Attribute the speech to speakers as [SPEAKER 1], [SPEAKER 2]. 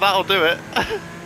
[SPEAKER 1] that'll do it.